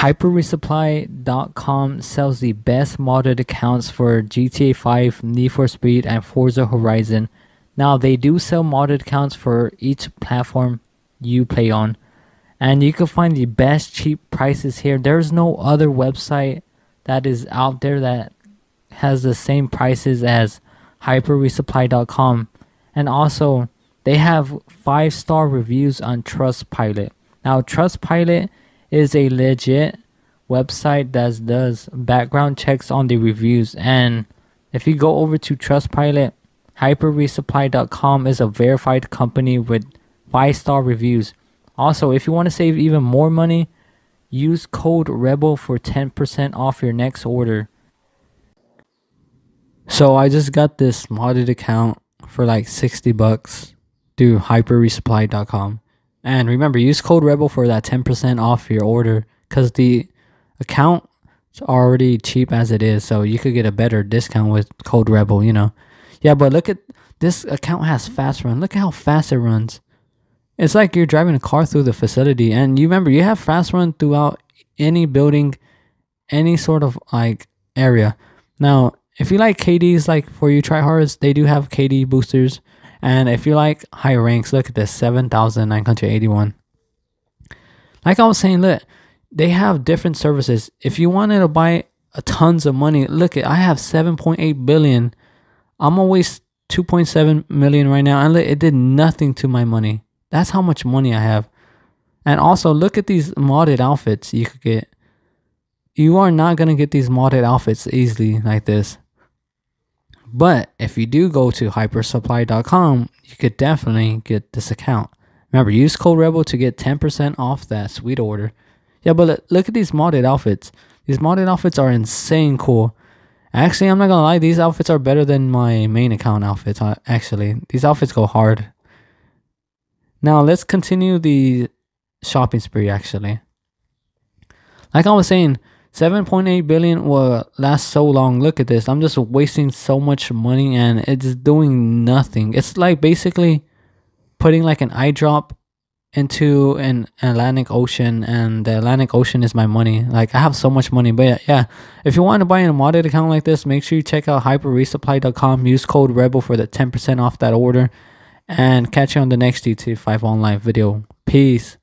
HyperResupply.com sells the best modded accounts for GTA 5, Need for Speed, and Forza Horizon. Now, they do sell modded accounts for each platform you play on, and you can find the best cheap prices here. There's no other website that is out there that has the same prices as HyperResupply.com, and also they have five star reviews on Trustpilot. Now, Trustpilot is a legit website that does background checks on the reviews. And if you go over to Trustpilot, hyperresupply.com is a verified company with five star reviews. Also, if you want to save even more money, use code REBEL for 10% off your next order. So I just got this modded account for like 60 bucks through hyperresupply.com. And remember, use code REBEL for that 10% off your order because the account is already cheap as it is. So you could get a better discount with code REBEL, you know. Yeah, but look at this account has fast run. Look at how fast it runs. It's like you're driving a car through the facility. And you remember, you have fast run throughout any building, any sort of like area. Now, if you like KDs, like for you tryhards, they do have KD boosters and if you like high ranks, look at this 7,981. Like I was saying, look, they have different services. If you wanted to buy a tons of money, look at I have 7.8 billion. I'm always 2.7 million right now, and look, it did nothing to my money. That's how much money I have. And also look at these modded outfits you could get. You are not gonna get these modded outfits easily like this. But if you do go to hyperresupply.com, you could definitely get this account. Remember, use code REBEL to get 10% off that sweet order. Yeah, but look at these modded outfits. These modded outfits are insane cool. Actually, I'm not gonna lie, these outfits are better than my main account outfits. Uh, actually, these outfits go hard. Now, let's continue the shopping spree, actually. Like I was saying, 7.8 billion will last so long. Look at this. I'm just wasting so much money and it's doing nothing. It's like basically putting like an eye drop into an Atlantic Ocean and the Atlantic Ocean is my money. Like I have so much money. But yeah, if you want to buy an modded account like this, make sure you check out hyperresupply.com. Use code REBEL for the 10% off that order. And catch you on the next GTA 5 online video. Peace.